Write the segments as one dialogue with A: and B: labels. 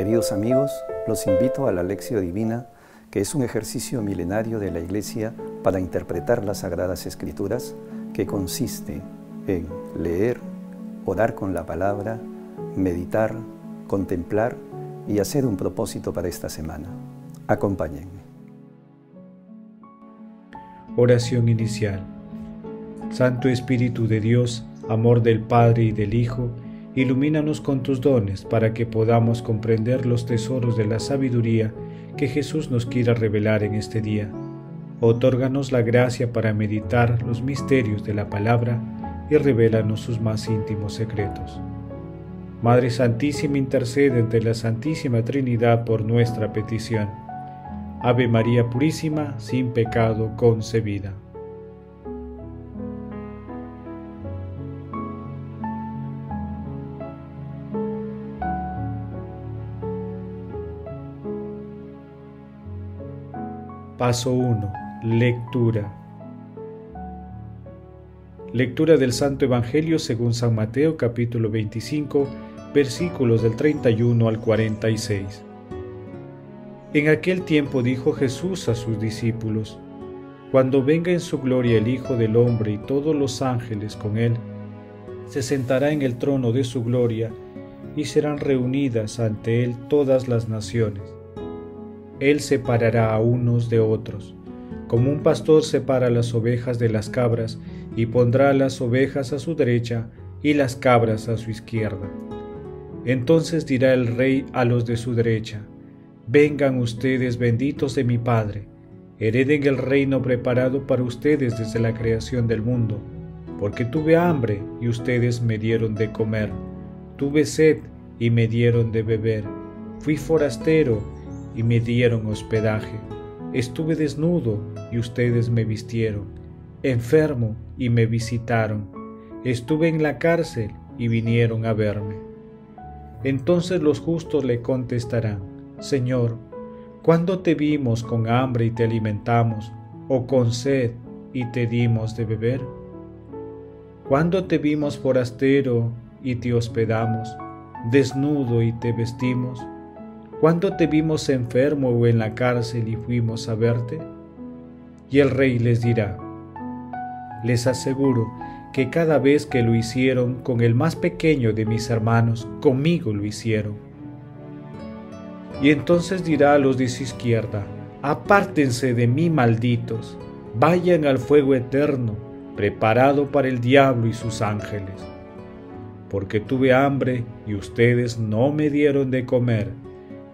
A: Queridos amigos, los invito a la Lección Divina, que es un ejercicio milenario de la Iglesia para interpretar las Sagradas Escrituras, que consiste en leer, orar con la palabra, meditar, contemplar y hacer un propósito para esta semana. Acompáñenme.
B: Oración inicial. Santo Espíritu de Dios, amor del Padre y del Hijo, ilumínanos con tus dones para que podamos comprender los tesoros de la sabiduría que Jesús nos quiera revelar en este día. Otórganos la gracia para meditar los misterios de la palabra y revélanos sus más íntimos secretos. Madre Santísima intercede ante la Santísima Trinidad por nuestra petición. Ave María Purísima, sin pecado concebida. Paso 1. Lectura. Lectura del Santo Evangelio según San Mateo capítulo 25 versículos del 31 al 46. En aquel tiempo dijo Jesús a sus discípulos, Cuando venga en su gloria el Hijo del Hombre y todos los ángeles con él, se sentará en el trono de su gloria y serán reunidas ante él todas las naciones él separará a unos de otros, como un pastor separa las ovejas de las cabras, y pondrá las ovejas a su derecha y las cabras a su izquierda. Entonces dirá el rey a los de su derecha, Vengan ustedes benditos de mi Padre, hereden el reino preparado para ustedes desde la creación del mundo, porque tuve hambre y ustedes me dieron de comer, tuve sed y me dieron de beber, fui forastero y me dieron hospedaje. Estuve desnudo y ustedes me vistieron, enfermo y me visitaron. Estuve en la cárcel y vinieron a verme. Entonces los justos le contestarán, Señor, ¿cuándo te vimos con hambre y te alimentamos, o con sed y te dimos de beber? ¿Cuándo te vimos forastero y te hospedamos, desnudo y te vestimos? ¿Cuándo te vimos enfermo o en la cárcel y fuimos a verte? Y el rey les dirá, les aseguro que cada vez que lo hicieron con el más pequeño de mis hermanos, conmigo lo hicieron. Y entonces dirá a los de su izquierda, apártense de mí malditos, vayan al fuego eterno, preparado para el diablo y sus ángeles. Porque tuve hambre y ustedes no me dieron de comer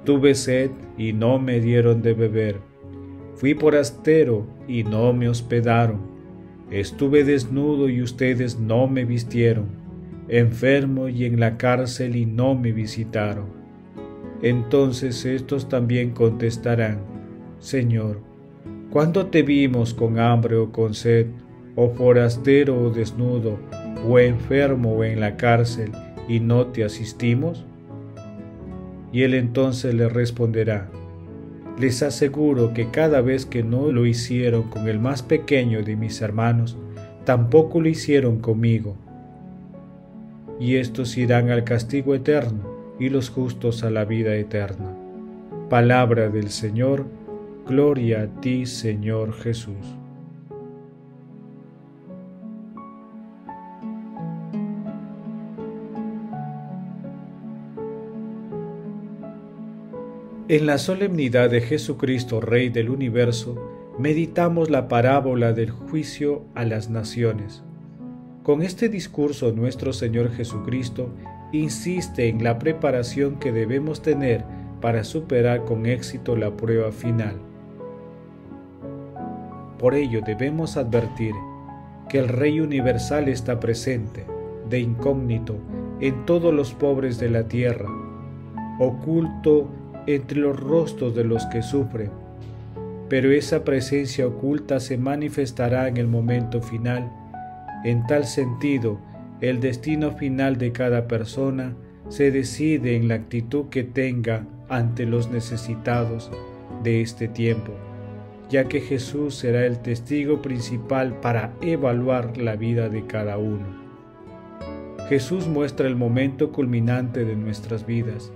B: Tuve sed y no me dieron de beber. Fui forastero y no me hospedaron. Estuve desnudo y ustedes no me vistieron. Enfermo y en la cárcel y no me visitaron. Entonces estos también contestarán, Señor, ¿cuándo te vimos con hambre o con sed, o forastero o desnudo, o enfermo o en la cárcel, y no te asistimos? Y él entonces le responderá, les aseguro que cada vez que no lo hicieron con el más pequeño de mis hermanos, tampoco lo hicieron conmigo. Y estos irán al castigo eterno y los justos a la vida eterna. Palabra del Señor, gloria a ti Señor Jesús. En la solemnidad de Jesucristo, Rey del universo, meditamos la parábola del juicio a las naciones. Con este discurso nuestro Señor Jesucristo insiste en la preparación que debemos tener para superar con éxito la prueba final. Por ello debemos advertir que el Rey universal está presente, de incógnito, en todos los pobres de la tierra, oculto entre los rostros de los que sufren, pero esa presencia oculta se manifestará en el momento final. En tal sentido, el destino final de cada persona se decide en la actitud que tenga ante los necesitados de este tiempo, ya que Jesús será el testigo principal para evaluar la vida de cada uno. Jesús muestra el momento culminante de nuestras vidas,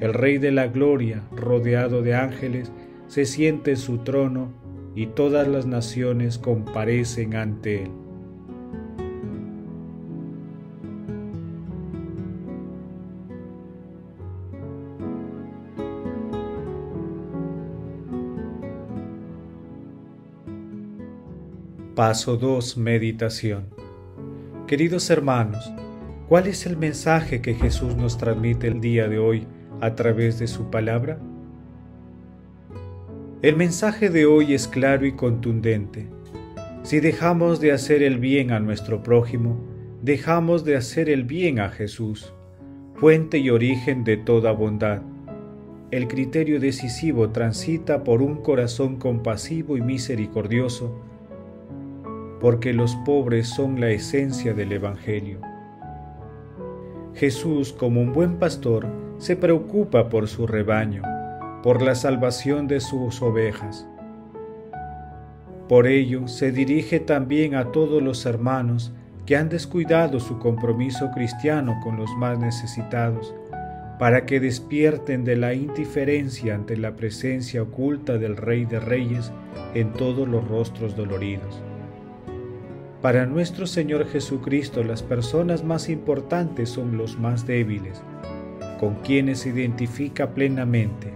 B: el Rey de la Gloria, rodeado de ángeles, se siente en su trono y todas las naciones comparecen ante él. Paso 2. Meditación. Queridos hermanos, ¿cuál es el mensaje que Jesús nos transmite el día de hoy a través de su palabra? El mensaje de hoy es claro y contundente. Si dejamos de hacer el bien a nuestro prójimo, dejamos de hacer el bien a Jesús, fuente y origen de toda bondad. El criterio decisivo transita por un corazón compasivo y misericordioso, porque los pobres son la esencia del Evangelio. Jesús, como un buen pastor, se preocupa por su rebaño, por la salvación de sus ovejas. Por ello, se dirige también a todos los hermanos que han descuidado su compromiso cristiano con los más necesitados, para que despierten de la indiferencia ante la presencia oculta del Rey de Reyes en todos los rostros doloridos. Para nuestro Señor Jesucristo las personas más importantes son los más débiles, con quienes se identifica plenamente.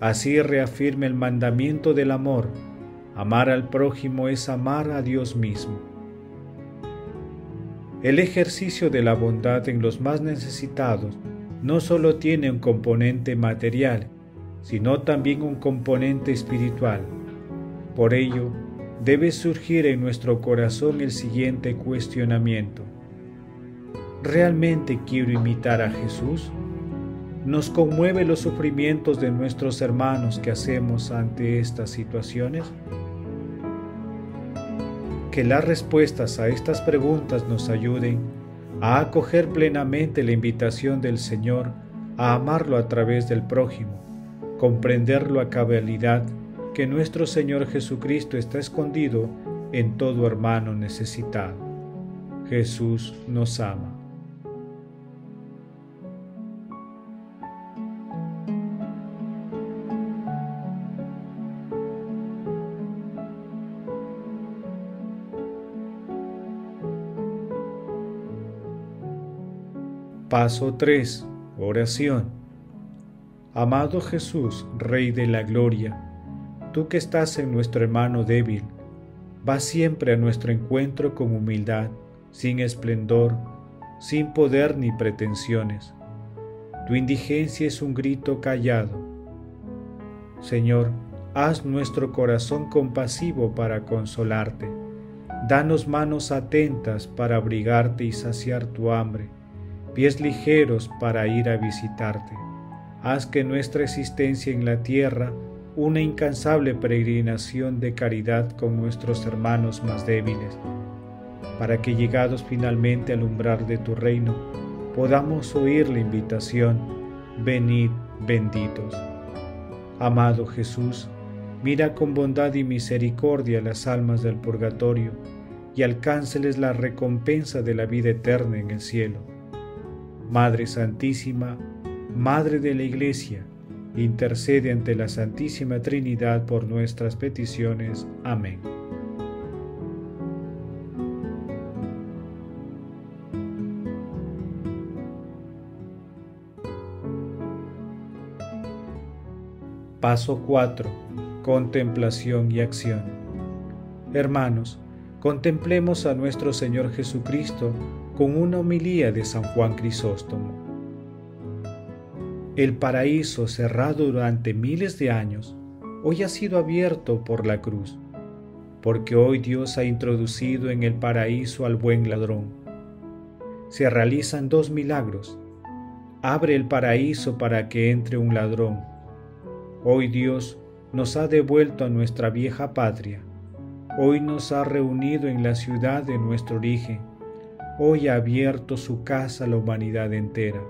B: Así reafirma el mandamiento del amor. Amar al prójimo es amar a Dios mismo. El ejercicio de la bondad en los más necesitados no solo tiene un componente material, sino también un componente espiritual. Por ello, debe surgir en nuestro corazón el siguiente cuestionamiento. ¿Realmente quiero imitar a Jesús? ¿Nos conmueve los sufrimientos de nuestros hermanos que hacemos ante estas situaciones? Que las respuestas a estas preguntas nos ayuden a acoger plenamente la invitación del Señor a amarlo a través del prójimo, comprenderlo a cabalidad que nuestro Señor Jesucristo está escondido en todo hermano necesitado. Jesús nos ama. Paso 3. Oración. Amado Jesús, Rey de la Gloria, tú que estás en nuestro hermano débil, vas siempre a nuestro encuentro con humildad, sin esplendor, sin poder ni pretensiones. Tu indigencia es un grito callado. Señor, haz nuestro corazón compasivo para consolarte. Danos manos atentas para abrigarte y saciar tu hambre, pies ligeros para ir a visitarte. Haz que nuestra existencia en la tierra una incansable peregrinación de caridad con nuestros hermanos más débiles, para que llegados finalmente al umbral de tu reino, podamos oír la invitación, venid benditos. Amado Jesús, mira con bondad y misericordia las almas del purgatorio y alcánceles la recompensa de la vida eterna en el cielo. Madre Santísima, Madre de la Iglesia, intercede ante la Santísima Trinidad por nuestras peticiones. Amén. Paso 4. Contemplación y acción. Hermanos, contemplemos a nuestro Señor Jesucristo con una homilía de San Juan Crisóstomo. El paraíso cerrado durante miles de años hoy ha sido abierto por la cruz, porque hoy Dios ha introducido en el paraíso al buen ladrón. Se realizan dos milagros. Abre el paraíso para que entre un ladrón. Hoy Dios nos ha devuelto a nuestra vieja patria. Hoy nos ha reunido en la ciudad de nuestro origen. Hoy ha abierto su casa a la humanidad entera.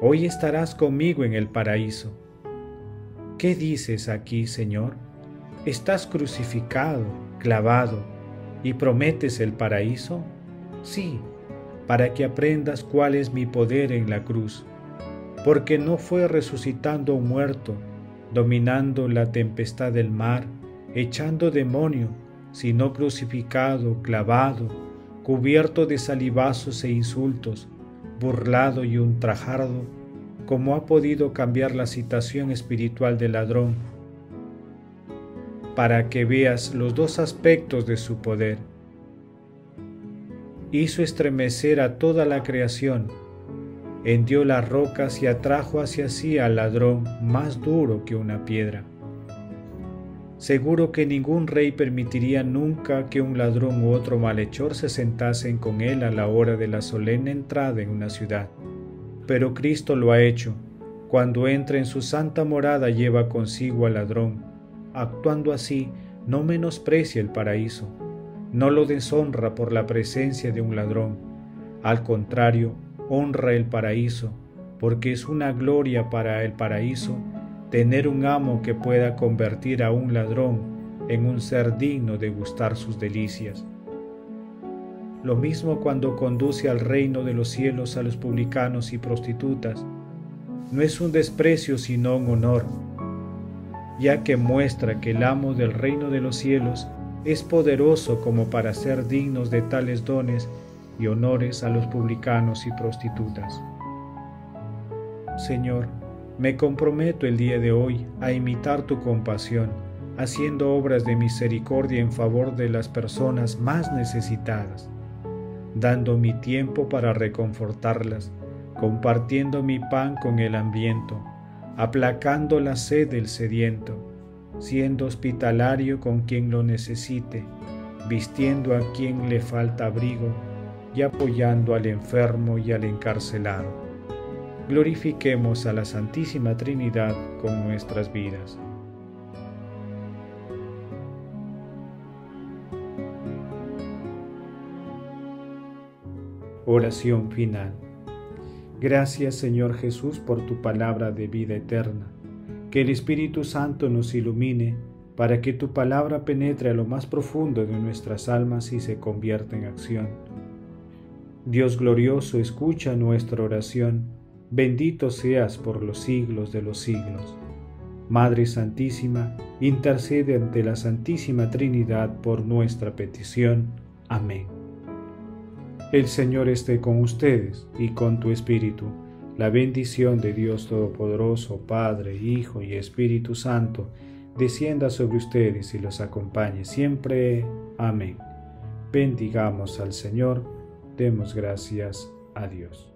B: Hoy estarás conmigo en el paraíso. ¿Qué dices aquí, Señor? ¿Estás crucificado, clavado, y prometes el paraíso? Sí, para que aprendas cuál es mi poder en la cruz, porque no fue resucitando muerto, dominando la tempestad del mar, echando demonio, sino crucificado, clavado, cubierto de salivazos e insultos, burlado y ultrajado, como ha podido cambiar la situación espiritual del ladrón, para que veas los dos aspectos de su poder. Hizo estremecer a toda la creación, hendió las rocas y atrajo hacia sí al ladrón más duro que una piedra. Seguro que ningún rey permitiría nunca que un ladrón u otro malhechor se sentasen con él a la hora de la solemne entrada en una ciudad. Pero Cristo lo ha hecho. Cuando entra en su santa morada lleva consigo al ladrón. Actuando así, no menosprecia el paraíso, no lo deshonra por la presencia de un ladrón. Al contrario, honra el paraíso, porque es una gloria para el paraíso tener un amo que pueda convertir a un ladrón en un ser digno de gustar sus delicias. Lo mismo cuando conduce al reino de los cielos a los publicanos y prostitutas. No es un desprecio sino un honor, ya que muestra que el amo del reino de los cielos es poderoso como para ser dignos de tales dones y honores a los publicanos y prostitutas. Señor, me comprometo el día de hoy a imitar tu compasión, haciendo obras de misericordia en favor de las personas más necesitadas, dando mi tiempo para reconfortarlas, compartiendo mi pan con el hambriento, aplacando la sed del sediento, siendo hospitalario con quien lo necesite, vistiendo a quien le falta abrigo y apoyando al enfermo y al encarcelado glorifiquemos a la Santísima Trinidad con nuestras vidas. Oración final. Gracias Señor Jesús por tu palabra de vida eterna. Que el Espíritu Santo nos ilumine para que tu palabra penetre a lo más profundo de nuestras almas y se convierta en acción. Dios glorioso, escucha nuestra oración bendito seas por los siglos de los siglos. Madre Santísima, intercede ante la Santísima Trinidad por nuestra petición. Amén. El Señor esté con ustedes y con tu Espíritu. La bendición de Dios Todopoderoso, Padre, Hijo y Espíritu Santo, descienda sobre ustedes y los acompañe siempre. Amén. Bendigamos al Señor, demos gracias a Dios.